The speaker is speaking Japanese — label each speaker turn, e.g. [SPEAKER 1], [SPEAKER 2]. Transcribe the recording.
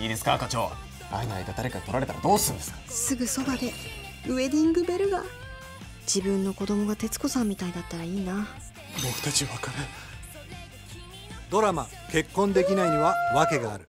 [SPEAKER 1] いいですか課長。会えない間誰か取られたらどうするんですか？
[SPEAKER 2] すぐそばでウェディングベルが自分の子供が徹子さんみたいだったらいいな。
[SPEAKER 1] 僕たち別れ
[SPEAKER 3] ドラマ「結婚できない」には訳がある。